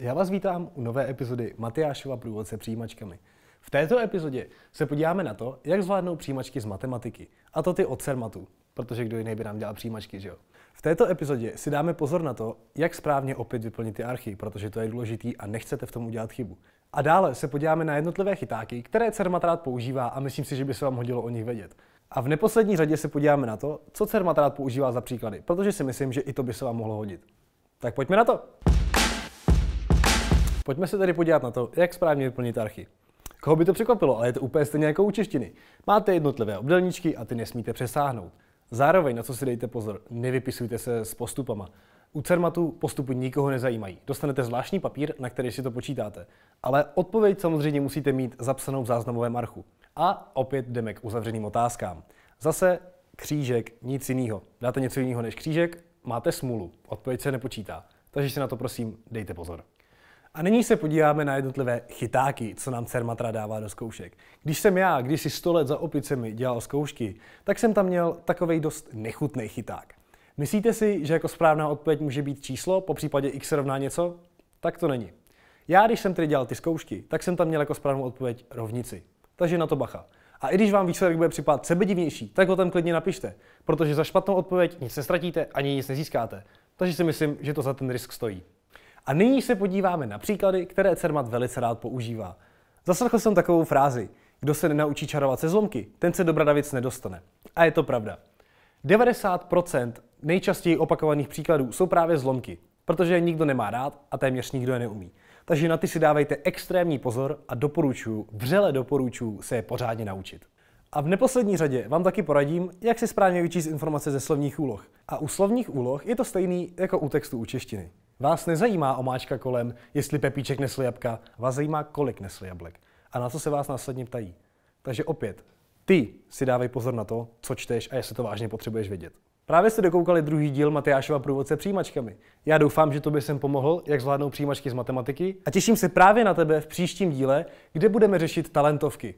Já vás vítám u nové epizody Matyášova průvodce přijímačkami. V této epizodě se podíváme na to, jak zvládnou přijímačky z matematiky. A to ty od Cermatu, protože kdo jiný by nám dělal přijímačky, že jo? V této epizodě si dáme pozor na to, jak správně opět vyplnit ty archy, protože to je důležitý a nechcete v tom udělat chybu. A dále se podíváme na jednotlivé chytáky, které Cermat rád používá a myslím si, že by se vám hodilo o nich vědět. A v neposlední řadě se podíváme na to, co Cermat rád používá za příklady, protože si myslím, že i to by se vám mohlo hodit. Tak pojďme na to! Pojďme se tedy podívat na to, jak správně vyplnit archy. Koho by to překvapilo, ale je to úplně stejně jako u češtiny. Máte jednotlivé obdelníčky a ty nesmíte přesáhnout. Zároveň, na co si dejte pozor, nevypisujte se s postupama. U Cermatu postupy nikoho nezajímají. Dostanete zvláštní papír, na který si to počítáte. Ale odpověď samozřejmě musíte mít zapsanou v záznamovém archu. A opět jdeme k uzavřeným otázkám. Zase křížek, nic jiného. Dáte něco jiného než křížek, máte smůlu. Odpověď se nepočítá. Takže si na to prosím dejte pozor. A nyní se podíváme na jednotlivé chytáky, co nám Cermatra dává do zkoušek. Když jsem já, když si 100 let za opicemi dělal zkoušky, tak jsem tam měl takový dost nechutný chyták. Myslíte si, že jako správná odpověď může být číslo, po případě x rovná něco? Tak to není. Já, když jsem tedy dělal ty zkoušky, tak jsem tam měl jako správnou odpověď rovnici. Takže na to bacha. A i když vám výsledek bude připadat sebedivnější, tak ho tam klidně napište, protože za špatnou odpověď nic nestratíte ani nic nezískáte. Takže si myslím, že to za ten risk stojí. A nyní se podíváme na příklady, které Cermat velice rád používá. Zaslechl jsem takovou frázi, kdo se nenaučí čarovat se zlomky, ten se do bradavic nedostane. A je to pravda. 90% nejčastěji opakovaných příkladů jsou právě zlomky, protože je nikdo nemá rád a téměř nikdo je neumí. Takže na ty si dávejte extrémní pozor a doporučuji, vřele doporučuji se je pořádně naučit. A v neposlední řadě vám taky poradím, jak si správně vyčíst informace ze slovních úloh. A u slovních úloh je to stejný jako u textu u češtiny. Vás nezajímá omáčka kolem, jestli Pepíček nesl jabka, vás zajímá, kolik nesl jablek. A na co se vás následně ptají. Takže opět, ty si dávej pozor na to, co čteš a jestli to vážně potřebuješ vědět. Právě jste dokoukali druhý díl Matyášova průvodce přijímačkami. Já doufám, že to by jsem pomohl, jak zvládnout přijímačky z matematiky a těším se právě na tebe v příštím díle, kde budeme řešit talentovky.